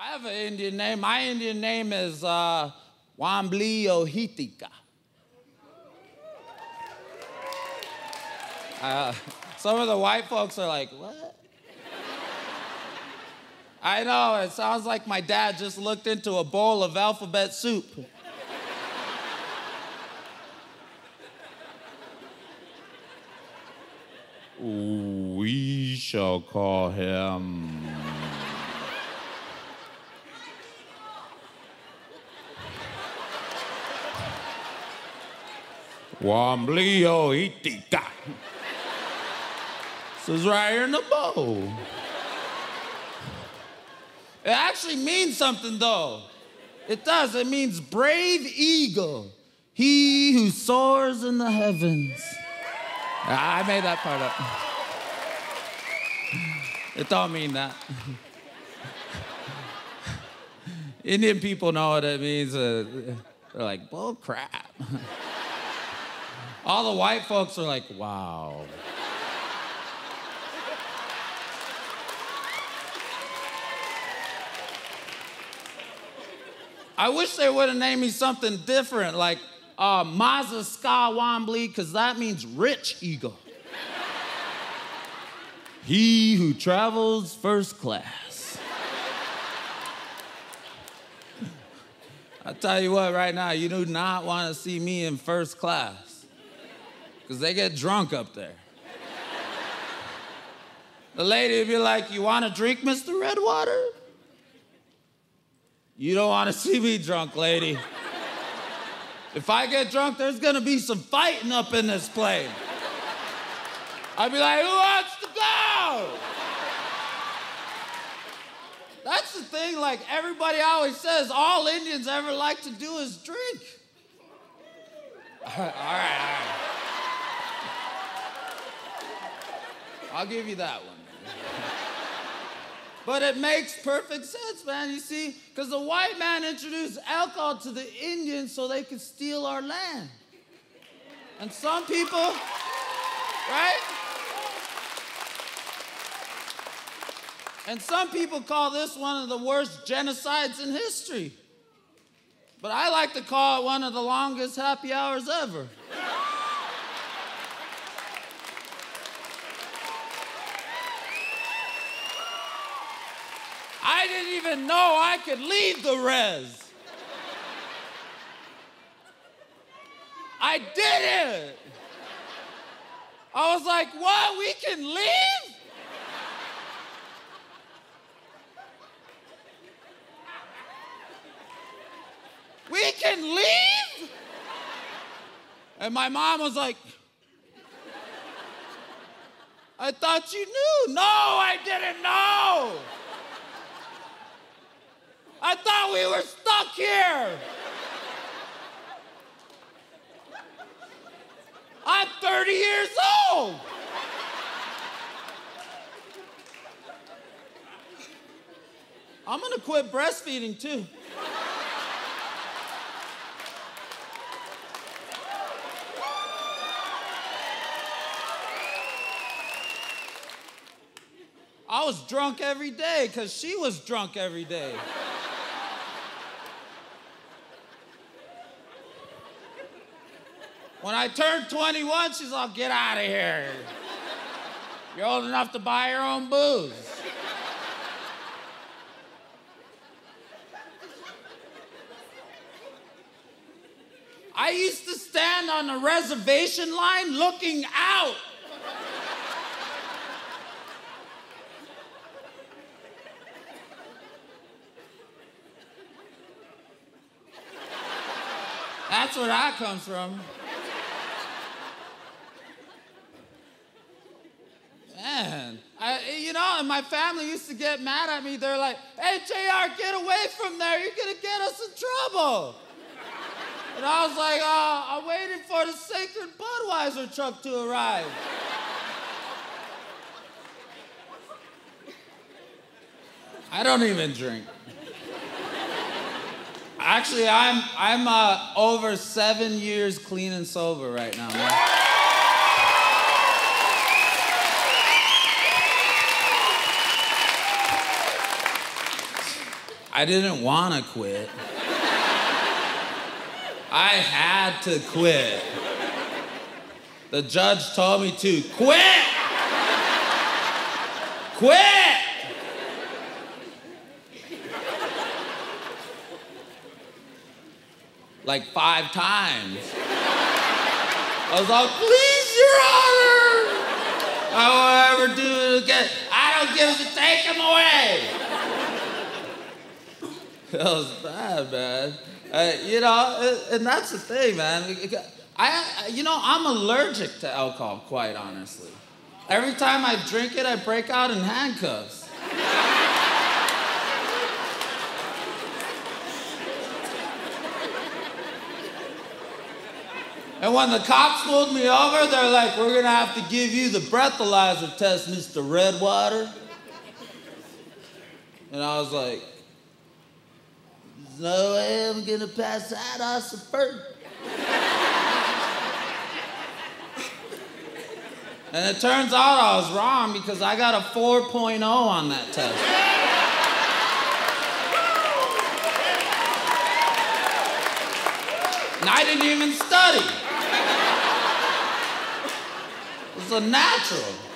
I have an Indian name. My Indian name is uh, Wamblio Hitika. Uh, some of the white folks are like, what? I know, it sounds like my dad just looked into a bowl of alphabet soup. we shall call him. Wamblio Itika. This is right here in the bowl. It actually means something though. It does. It means brave eagle, he who soars in the heavens. I made that part up. It don't mean that. Indian people know what it means. Uh, they're like, bull crap. All the white folks are like, wow. I wish they would have named me something different, like uh, Maza Ska Wambly, because that means rich eagle. he who travels first class. I tell you what, right now, you do not want to see me in first class, because they get drunk up there. The lady would be like, You want a drink, Mr. Redwater? You don't want to see me drunk, lady. If I get drunk, there's gonna be some fighting up in this place. I'd be like, who wants to go? That's the thing, like everybody always says, all Indians ever like to do is drink. All right, all right, all right. I'll give you that one. But it makes perfect sense, man. You see, because the white man introduced alcohol to the Indians so they could steal our land. And some people, right? And some people call this one of the worst genocides in history. But I like to call it one of the longest happy hours ever. I didn't even know I could leave the res. I did it. I was like, what? We can leave? We can leave? And my mom was like, I thought you knew. No, I didn't know. I thought we were stuck here. I'm 30 years old. I'm gonna quit breastfeeding too. I was drunk every day because she was drunk every day. When I turned 21, she's like, get out of here. You're old enough to buy your own booze. I used to stand on the reservation line looking out. That's where that comes from. Man, I, you know, and my family used to get mad at me. They're like, hey, JR, get away from there. You're going to get us in trouble. And I was like, oh, I'm waiting for the sacred Budweiser truck to arrive. I don't even drink. Actually, I'm I'm uh, over seven years clean and sober right now, man. I didn't want to quit. I had to quit. The judge told me to quit! Quit! Like five times. I was like, please, Your Honor! I won't ever do it again. I don't give a take him away. that was bad, man. Uh, you know, and that's the thing, man. I, you know, I'm allergic to alcohol, quite honestly. Every time I drink it, I break out in handcuffs. And when the cops pulled me over, they're like, we're gonna have to give you the breathalyzer test, Mr. Redwater. And I was like, no way I'm gonna pass that Oscar And it turns out I was wrong because I got a 4.0 on that test. And I didn't even study. It's a natural.